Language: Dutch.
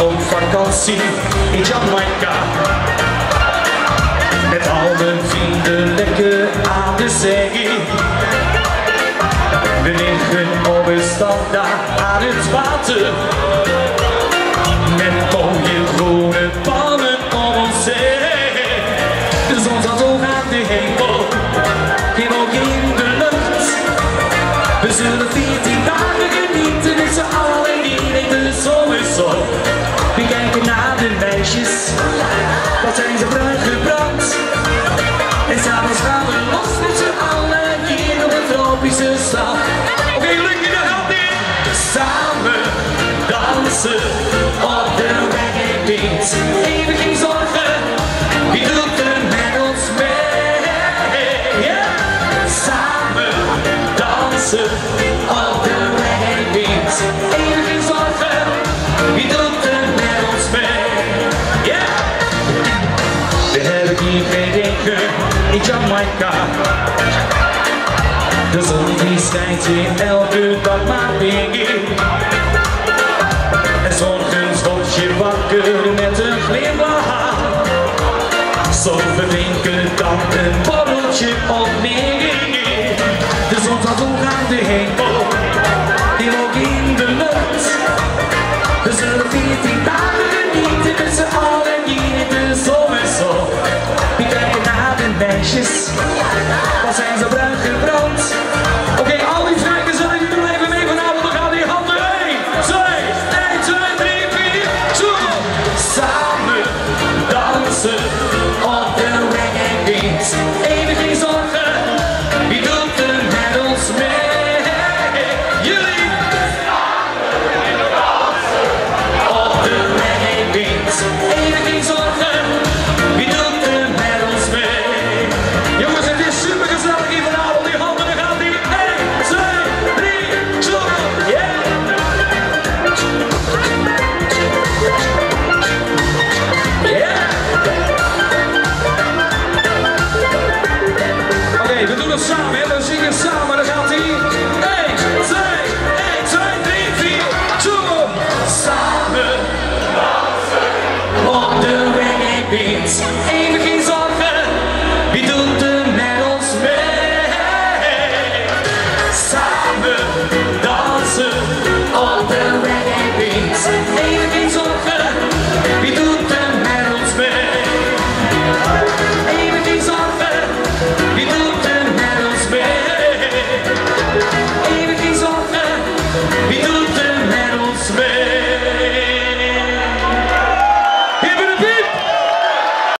op vakantie in Jamaica. Met al mijn vrienden lekker aan de zee. We liggen op een strand daar aan het water. We zullen 14 dagen genieten met z'n allen in de zomerzon. We kijken naar de meisjes, wat zijn ze bruin gebrand. En s'avonds gaan we los met z'n allen hier op het tropische strand. Oké, lukt je de hand in? Samen dansen op de reggae beat. Dansen op de beat. Even zorgen, wie doet er met ons mee? Yeah. We hebben hier geen regen in Jamaica. De zon die schijnt hier elke dag maar weer. En zorgens word je wakker met een glimlach. Zo verdrinken dan een borreltje op neer. Zon staat hoog aan de hemel, die ook in de lucht. We zullen 14 dagen genieten met z'n allen hier in de zomerzon. We kijken naar de meisjes, wat zijn ze bruin gebrand. Oké, al die vrijgezellen die doen even mee vanavond, dan gaan die handen 1, 2, 1, 2, 3, 4, zo. Samen dansen op de beat. Even Samen